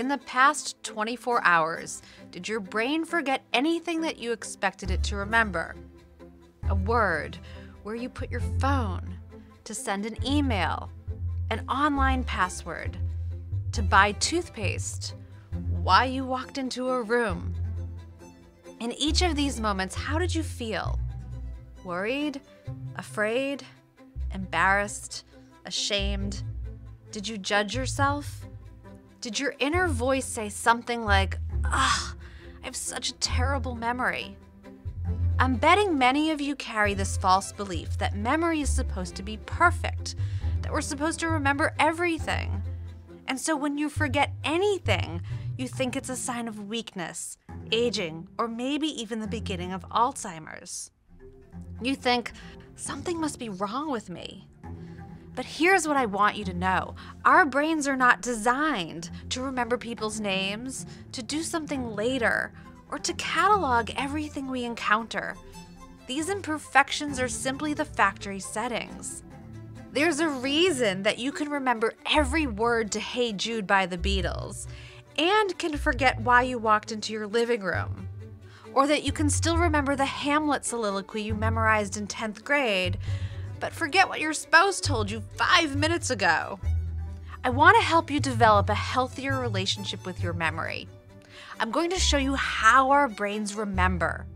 In the past 24 hours, did your brain forget anything that you expected it to remember? A word, where you put your phone, to send an email, an online password, to buy toothpaste, why you walked into a room. In each of these moments, how did you feel? Worried? Afraid? Embarrassed? Ashamed? Did you judge yourself? Did your inner voice say something like, Ugh, I have such a terrible memory? I'm betting many of you carry this false belief that memory is supposed to be perfect, that we're supposed to remember everything. And so when you forget anything, you think it's a sign of weakness, aging, or maybe even the beginning of Alzheimer's. You think, something must be wrong with me. But here's what I want you to know our brains are not designed to remember people's names, to do something later, or to catalog everything we encounter. These imperfections are simply the factory settings. There's a reason that you can remember every word to Hey Jude by the Beatles and can forget why you walked into your living room. Or that you can still remember the Hamlet soliloquy you memorized in 10th grade, but forget what your spouse told you five minutes ago. I want to help you develop a healthier relationship with your memory. I'm going to show you how our brains remember.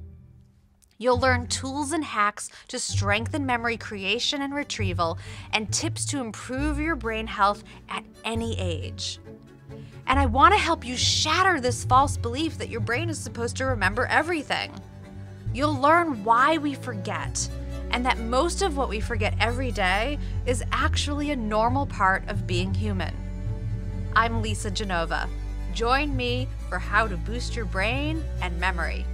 You'll learn tools and hacks to strengthen memory creation and retrieval, and tips to improve your brain health at any age. And I want to help you shatter this false belief that your brain is supposed to remember everything. You'll learn why we forget and that most of what we forget every day is actually a normal part of being human. I'm Lisa Genova. Join me for how to boost your brain and memory.